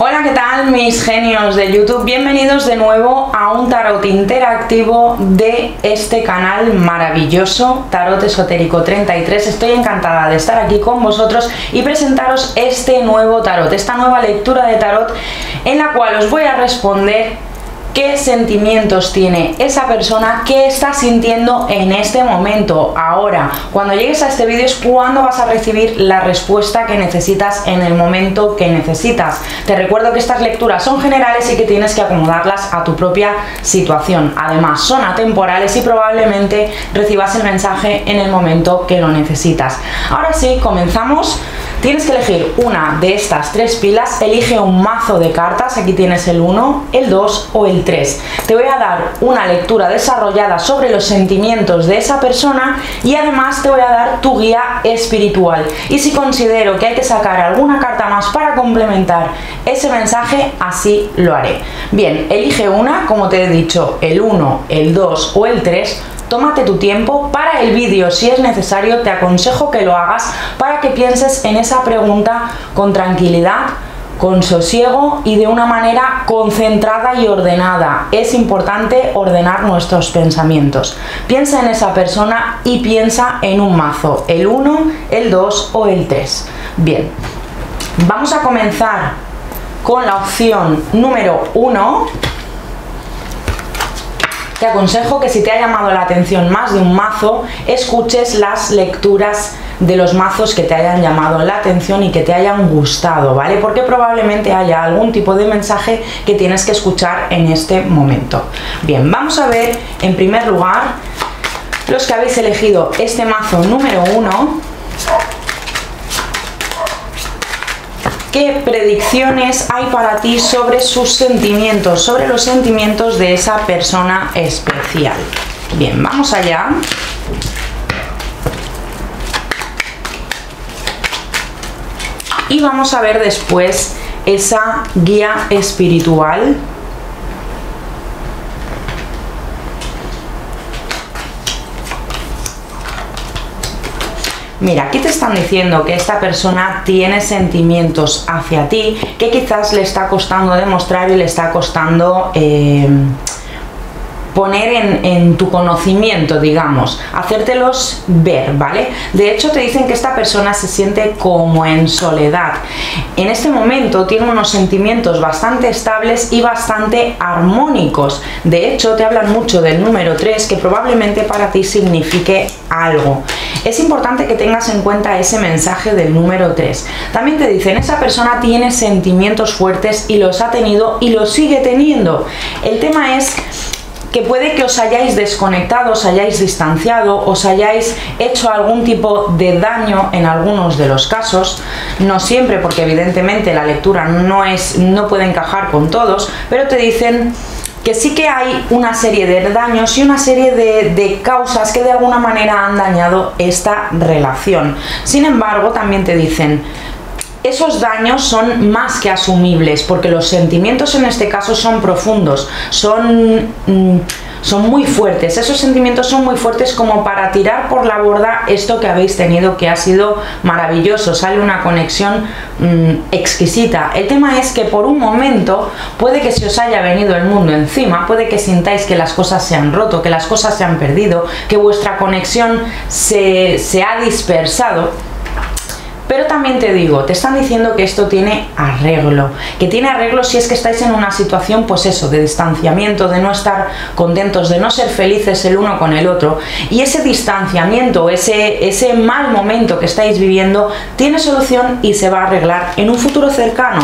Hola, ¿qué tal mis genios de YouTube? Bienvenidos de nuevo a un tarot interactivo de este canal maravilloso, Tarot Esotérico 33. Estoy encantada de estar aquí con vosotros y presentaros este nuevo tarot, esta nueva lectura de tarot en la cual os voy a responder qué sentimientos tiene esa persona, qué está sintiendo en este momento, ahora. Cuando llegues a este vídeo es cuando vas a recibir la respuesta que necesitas en el momento que necesitas. Te recuerdo que estas lecturas son generales y que tienes que acomodarlas a tu propia situación. Además, son atemporales y probablemente recibas el mensaje en el momento que lo necesitas. Ahora sí, comenzamos. Tienes que elegir una de estas tres pilas, elige un mazo de cartas, aquí tienes el 1, el 2 o el 3. Te voy a dar una lectura desarrollada sobre los sentimientos de esa persona y además te voy a dar tu guía espiritual. Y si considero que hay que sacar alguna carta más para complementar ese mensaje, así lo haré. Bien, elige una, como te he dicho, el 1, el 2 o el 3 tómate tu tiempo para el vídeo si es necesario te aconsejo que lo hagas para que pienses en esa pregunta con tranquilidad con sosiego y de una manera concentrada y ordenada. Es importante ordenar nuestros pensamientos. Piensa en esa persona y piensa en un mazo, el 1, el 2 o el 3. Bien, vamos a comenzar con la opción número 1 te aconsejo que si te ha llamado la atención más de un mazo, escuches las lecturas de los mazos que te hayan llamado la atención y que te hayan gustado, ¿vale? Porque probablemente haya algún tipo de mensaje que tienes que escuchar en este momento. Bien, vamos a ver en primer lugar los que habéis elegido este mazo número uno qué predicciones hay para ti sobre sus sentimientos, sobre los sentimientos de esa persona especial. Bien, vamos allá. Y vamos a ver después esa guía espiritual Mira, aquí te están diciendo que esta persona tiene sentimientos hacia ti que quizás le está costando demostrar y le está costando... Eh, poner en, tu conocimiento, digamos, hacértelos ver, ¿vale? De hecho, te dicen que esta persona se siente como en soledad. En este momento tiene unos sentimientos bastante estables y bastante armónicos. De hecho, te hablan mucho del número 3, que probablemente para ti signifique algo. Es importante que tengas en cuenta ese mensaje del número 3. También te dicen, esa persona tiene sentimientos fuertes y los ha tenido y los sigue teniendo. El tema es que puede que os hayáis desconectado, os hayáis distanciado, os hayáis hecho algún tipo de daño en algunos de los casos, no siempre porque evidentemente la lectura no es no puede encajar con todos, pero te dicen que sí que hay una serie de daños y una serie de, de, causas que de alguna manera han dañado esta relación. Sin embargo, también te dicen, esos daños son más que asumibles, porque los sentimientos en este caso son profundos, son, mm, son muy fuertes, esos sentimientos son muy fuertes como para tirar por la borda esto que habéis tenido, que ha sido maravilloso, sale una conexión mm, exquisita. El tema es que por un momento puede que se os haya venido el mundo encima, puede que sintáis que las cosas se han roto, que las cosas se han perdido, que vuestra conexión se, se ha dispersado pero también te digo, te están diciendo que esto tiene arreglo, que tiene arreglo si es que estáis en una situación, pues eso, de distanciamiento, de no estar contentos, de no ser felices el uno con el otro. Y ese distanciamiento, ese, ese mal momento que estáis viviendo, tiene solución y se va a arreglar en un futuro cercano.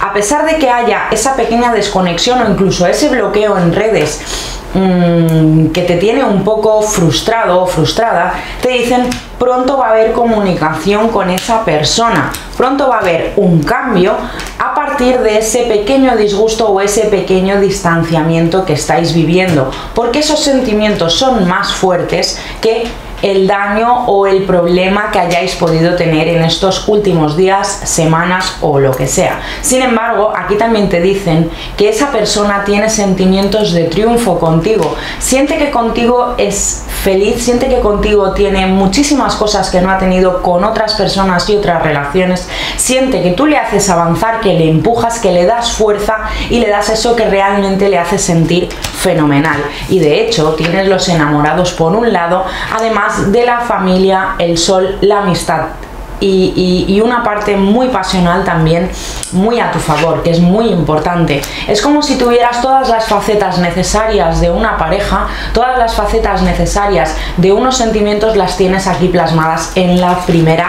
A pesar de que haya esa pequeña desconexión o incluso ese bloqueo en redes, Mm, que te tiene un poco frustrado o frustrada, te dicen pronto va a haber comunicación con esa persona, pronto va a haber un cambio a partir de ese pequeño disgusto o ese pequeño distanciamiento que estáis viviendo, porque esos sentimientos son más fuertes que el daño o el problema que hayáis podido tener en estos últimos días, semanas o lo que sea. Sin embargo, aquí también te dicen que esa persona tiene sentimientos de triunfo contigo, siente que contigo es feliz, siente que contigo tiene muchísimas cosas que no ha tenido con otras personas y otras relaciones, siente que tú le haces avanzar, que le empujas, que le das fuerza y le das eso que realmente le hace sentir fenomenal. Y de hecho, tienes los enamorados por un lado, además de la familia, el sol, la amistad y, una parte muy pasional también muy a tu favor, que es muy importante. Es como si tuvieras todas las facetas necesarias de una pareja, todas las facetas necesarias de unos sentimientos las tienes aquí plasmadas en la primera,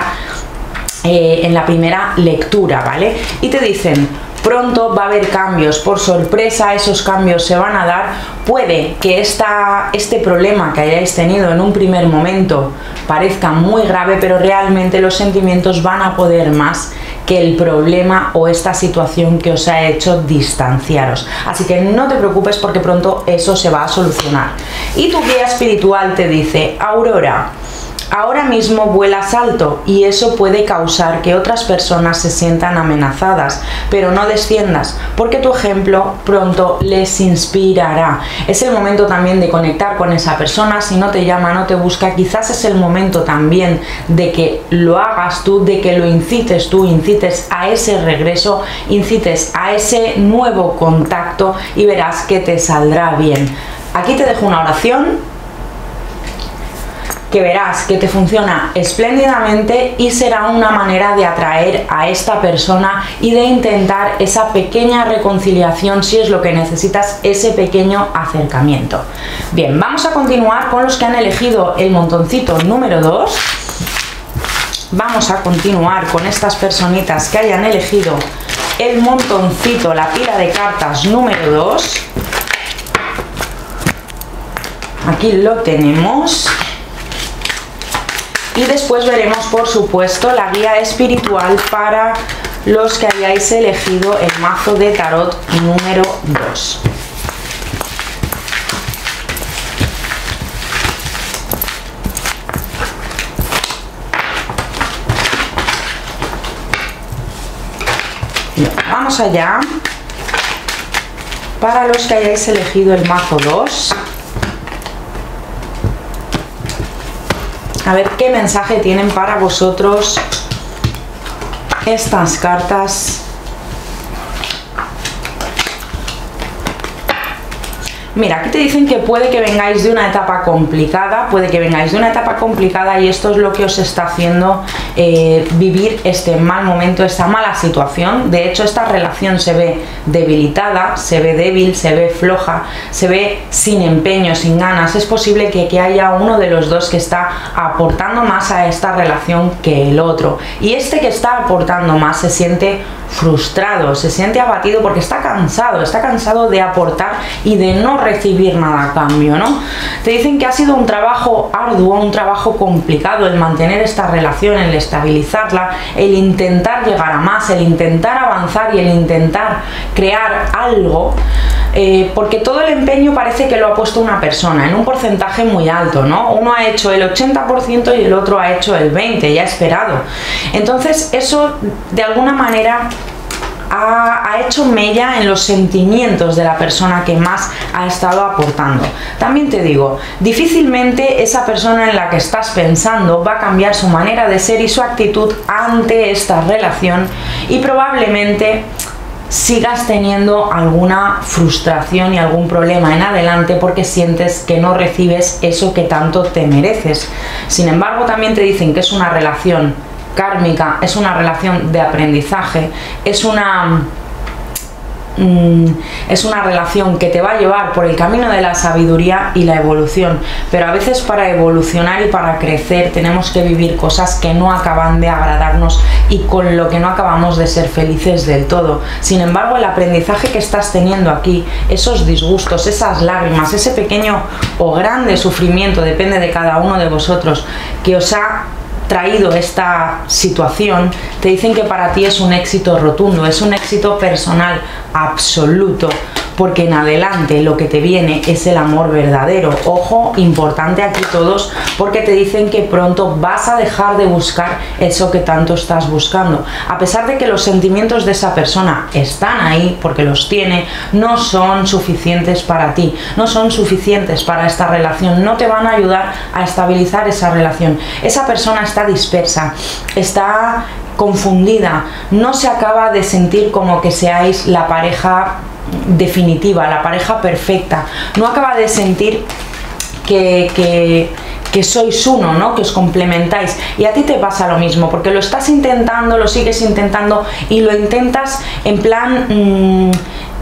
eh, en la primera lectura, ¿vale? Y te dicen, pronto va a haber cambios, por sorpresa esos cambios se van a dar, puede que esta, este problema que hayáis tenido en un primer momento parezca muy grave, pero realmente los sentimientos van a poder más que el problema o esta situación que os ha hecho distanciaros. Así que no te preocupes porque pronto eso se va a solucionar. Y tu guía espiritual te dice, Aurora, Ahora mismo vuelas alto y eso puede causar que otras personas se sientan amenazadas, pero no desciendas, porque tu ejemplo pronto les inspirará. Es el momento también de conectar con esa persona, si no te llama, no te busca, quizás es el momento también de que lo hagas tú, de que lo incites tú, incites a ese regreso, incites a ese nuevo contacto y verás que te saldrá bien. Aquí te dejo una oración que verás que te funciona espléndidamente y será una manera de atraer a esta persona y de intentar esa pequeña reconciliación si es lo que necesitas, ese pequeño acercamiento. Bien, vamos a continuar con los que han elegido el montoncito número 2. Vamos a continuar con estas personitas que hayan elegido el montoncito, la pila de cartas número 2. Aquí lo tenemos y después veremos por supuesto la guía espiritual para los que hayáis elegido el mazo de tarot número 2. Vamos allá. Para los que hayáis elegido el mazo 2, a ver qué mensaje tienen para vosotros estas cartas Mira, aquí te dicen que puede que vengáis de una etapa complicada, puede que vengáis de una etapa complicada y esto es lo que os está haciendo eh, vivir este mal momento, esta mala situación. De hecho, esta relación se ve debilitada, se ve débil, se ve floja, se ve sin empeño, sin ganas. Es posible que, que haya uno de los dos que está aportando más a esta relación que el otro. Y este que está aportando más se siente frustrado, se siente abatido porque está cansado, está cansado de aportar y de no recibir nada a cambio, ¿no? Te dicen que ha sido un trabajo arduo, un trabajo complicado el mantener esta relación, el estabilizarla, el intentar llegar a más, el intentar avanzar y el intentar crear algo. Eh, porque todo el empeño parece que lo ha puesto una persona en un porcentaje muy alto, ¿no? Uno ha hecho el 80% y el otro ha hecho el 20%, ya esperado. Entonces eso de alguna manera ha, hecho mella en los sentimientos de la persona que más ha estado aportando. También te digo, difícilmente esa persona en la que estás pensando va a cambiar su manera de ser y su actitud ante esta relación y probablemente sigas teniendo alguna frustración y algún problema en adelante porque sientes que no recibes eso que tanto te mereces. Sin embargo, también te dicen que es una relación kármica, es una relación de aprendizaje, es una mm, es una relación que te va a llevar por el camino de la sabiduría y la evolución. Pero a veces para evolucionar y para crecer tenemos que vivir cosas que no acaban de agradarnos y con lo que no acabamos de ser felices del todo. Sin embargo, el aprendizaje que estás teniendo aquí, esos disgustos, esas lágrimas, ese pequeño o grande sufrimiento, depende de cada uno de vosotros, que os ha traído esta situación, te dicen que para ti es un éxito rotundo, es un éxito personal absoluto, porque en adelante lo que te viene es el amor verdadero. Ojo, importante aquí todos, porque te dicen que pronto vas a dejar de buscar eso que tanto estás buscando. A pesar de que los sentimientos de esa persona están ahí, porque los tiene, no son suficientes para ti, no son suficientes para esta relación, no te van a ayudar a estabilizar esa relación. Esa persona está dispersa, está confundida, no se acaba de sentir como que seáis la pareja definitiva, la pareja perfecta, no acaba de sentir que, que, sois uno, ¿no? Que os complementáis. Y a ti te pasa lo mismo, porque lo estás intentando, lo sigues intentando y lo intentas en plan... Mmm,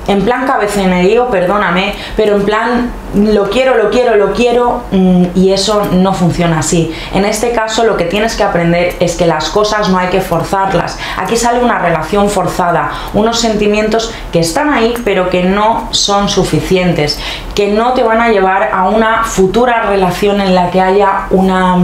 en plan cabecenerío, perdóname, pero en plan lo quiero, lo quiero, lo quiero mm, y eso no funciona así. En este caso lo que tienes que aprender es que las cosas no hay que forzarlas. Aquí sale una relación forzada, unos sentimientos que están ahí pero que no son suficientes, que no te van a llevar a una futura relación en la que haya una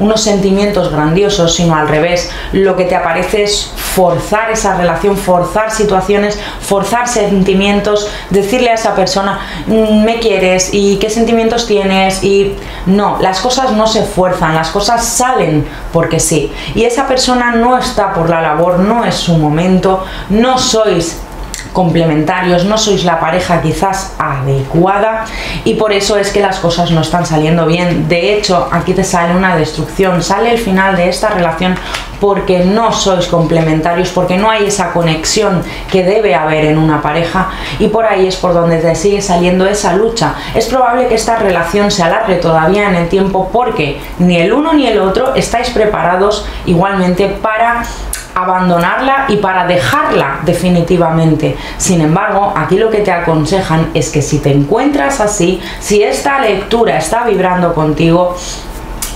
unos sentimientos grandiosos, sino al revés. Lo que te aparece es forzar esa relación, forzar situaciones, forzar sentimientos, decirle a esa persona, mm, me quieres y qué sentimientos tienes y no, las cosas no se fuerzan, las cosas salen porque sí. Y esa persona no está por la labor, no es su momento, no sois complementarios, no sois la pareja quizás adecuada y por eso es que las cosas no están saliendo bien. De hecho, aquí te sale una destrucción, sale el final de esta relación porque no sois complementarios, porque no hay esa conexión que debe haber en una pareja y por ahí es por donde te sigue saliendo esa lucha. Es probable que esta relación se alargue todavía en el tiempo porque ni el uno ni el otro estáis preparados igualmente para abandonarla y para dejarla definitivamente. Sin embargo, aquí lo que te aconsejan es que si te encuentras así, si esta lectura está vibrando contigo,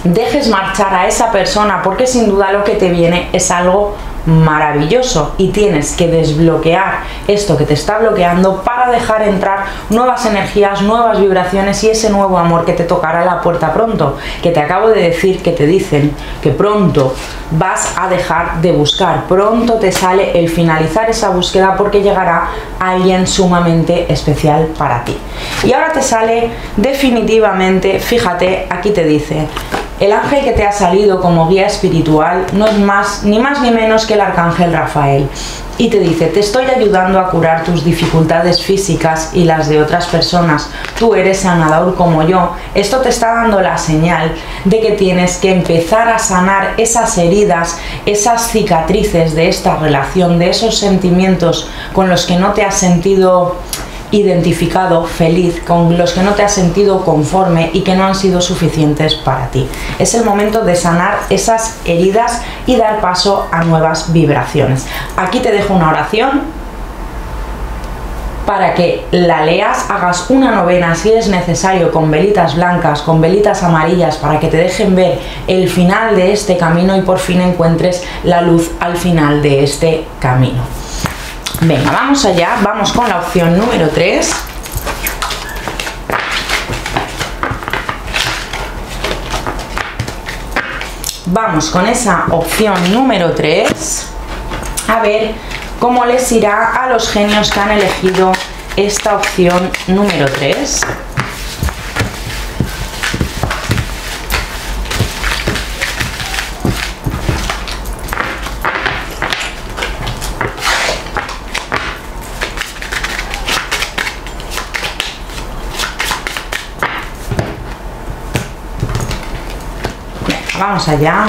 dejes marchar a esa persona porque sin duda lo que te viene es algo maravilloso y tienes que desbloquear esto que te está bloqueando para dejar entrar nuevas energías, nuevas vibraciones y ese nuevo amor que te tocará la puerta pronto, que te acabo de decir que te dicen que pronto vas a dejar de buscar, pronto te sale el finalizar esa búsqueda porque llegará alguien sumamente especial para ti. Y ahora te sale definitivamente, fíjate, aquí te dice, el ángel que te ha salido como guía espiritual no es más ni más ni menos que el arcángel Rafael y te dice, te estoy ayudando a curar tus dificultades físicas y las de otras personas. Tú eres sanador como yo. Esto te está dando la señal de que tienes que empezar a sanar esas heridas, esas cicatrices de esta relación, de esos sentimientos con los que no te has sentido identificado, feliz, con los que no te has sentido conforme y que no han sido suficientes para ti. Es el momento de sanar esas heridas y dar paso a nuevas vibraciones. Aquí te dejo una oración para que la leas, hagas una novena si es necesario con velitas blancas, con velitas amarillas, para que te dejen ver el final de este camino y por fin encuentres la luz al final de este camino. Venga, vamos allá, vamos con la opción número 3. Vamos con esa opción número 3. A ver cómo les irá a los genios que han elegido esta opción número 3. Vamos allá.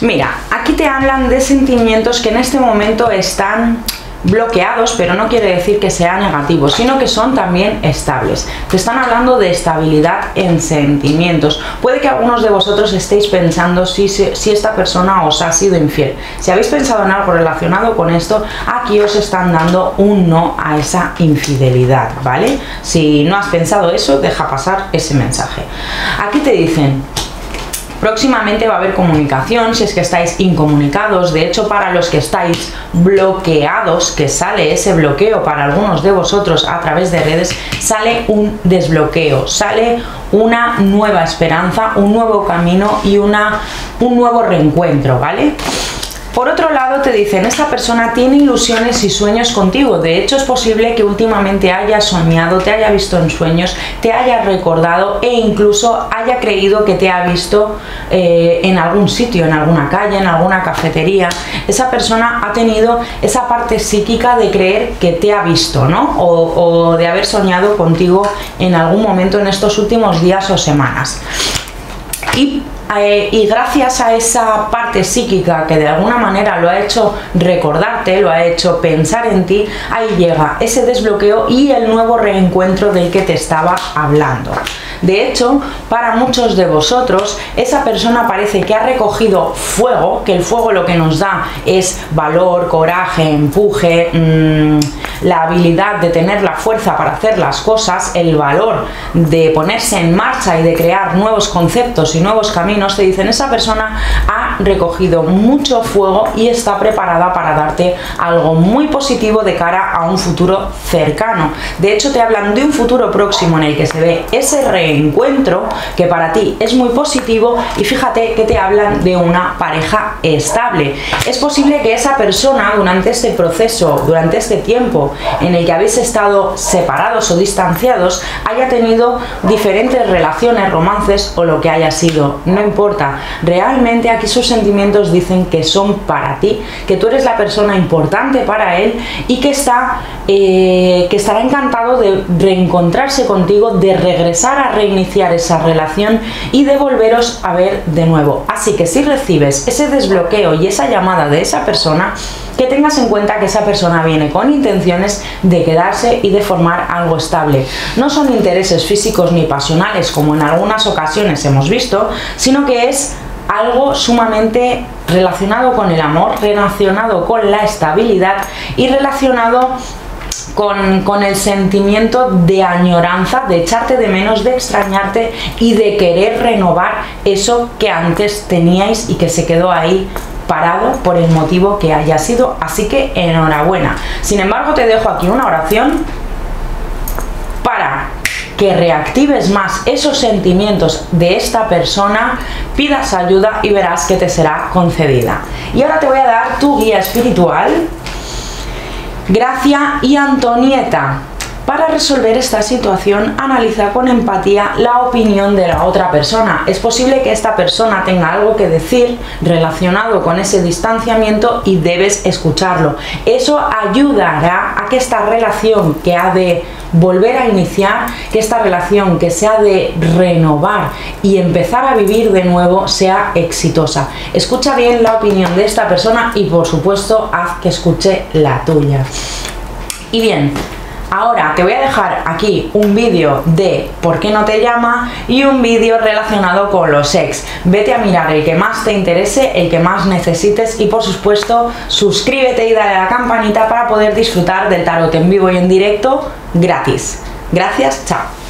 Mira, aquí te hablan de sentimientos que en este momento están bloqueados, pero no quiere decir que sean negativos, sino que son también estables. Te están hablando de estabilidad en sentimientos. Puede que algunos de vosotros estéis pensando si, si esta persona os ha sido infiel. Si habéis pensado en algo relacionado con esto, aquí os están dando un no a esa infidelidad, ¿vale? Si no has pensado eso, deja pasar ese mensaje. Aquí te dicen Próximamente va a haber comunicación si es que estáis incomunicados. De hecho, para los que estáis bloqueados, que sale ese bloqueo para algunos de vosotros a través de redes, sale un desbloqueo, sale una nueva esperanza, un nuevo camino y una, un nuevo reencuentro, ¿vale? Por otro lado, te dicen, esta persona tiene ilusiones y sueños contigo. De hecho, es posible que últimamente haya soñado, te haya visto en sueños, te haya recordado e incluso haya creído que te ha visto eh, en algún sitio, en alguna calle, en alguna cafetería. Esa persona ha tenido esa parte psíquica de creer que te ha visto, ¿no? O, o de haber soñado contigo en algún momento en estos últimos días o semanas. Y eh, y gracias a esa parte psíquica que de alguna manera lo ha hecho recordarte, lo ha hecho pensar en ti, ahí llega ese desbloqueo y el nuevo reencuentro del que te estaba hablando. De hecho, para muchos de vosotros, esa persona parece que ha recogido fuego, que el fuego lo que nos da es valor, coraje, empuje, mmm, la habilidad de tener la fuerza para hacer las cosas, el valor de ponerse en marcha y de crear nuevos conceptos y nuevos caminos, te dicen esa persona ha recogido mucho fuego y está preparada para darte algo muy positivo de cara a un futuro cercano. De hecho, te hablan de un futuro próximo en el que se ve ese reencuentro que para ti es muy positivo y fíjate que te hablan de una pareja estable. Es posible que esa persona durante este proceso, durante este en el que habéis estado separados o distanciados haya tenido diferentes relaciones, romances o lo que haya sido. No importa. Realmente aquí sus sentimientos dicen que son para ti, que tú eres la persona importante para él y que está eh, que estará encantado de reencontrarse contigo, de regresar a reiniciar esa relación y de volveros a ver de nuevo. Así que si recibes ese desbloqueo y esa llamada de esa persona, que tengas en cuenta que esa persona viene con intenciones de quedarse y de formar algo estable. No son intereses físicos ni pasionales como en algunas ocasiones hemos visto, sino que es algo sumamente relacionado con el amor, relacionado con la estabilidad y relacionado con, con, el sentimiento de añoranza, de echarte de menos, de extrañarte y de querer renovar eso que antes teníais y que se quedó ahí parado por el motivo que haya sido. Así que enhorabuena. Sin embargo, te dejo aquí una oración para que reactives más esos sentimientos de esta persona, pidas ayuda y verás que te será concedida. Y ahora te voy a dar tu guía espiritual, Gracia y Antonieta. Para resolver esta situación, analiza con empatía la opinión de la otra persona. Es posible que esta persona tenga algo que decir relacionado con ese distanciamiento y debes escucharlo. Eso ayudará a que esta relación que ha de volver a iniciar, que esta relación que se ha de renovar y empezar a vivir de nuevo sea exitosa. Escucha bien la opinión de esta persona y por supuesto haz que escuche la tuya. Y bien, Ahora te voy a dejar aquí un vídeo de por qué no te llama y un vídeo relacionado con los ex. Vete a mirar el que más te interese, el que más necesites y por supuesto suscríbete y dale a la campanita para poder disfrutar del tarot en vivo y en directo gratis. Gracias, chao.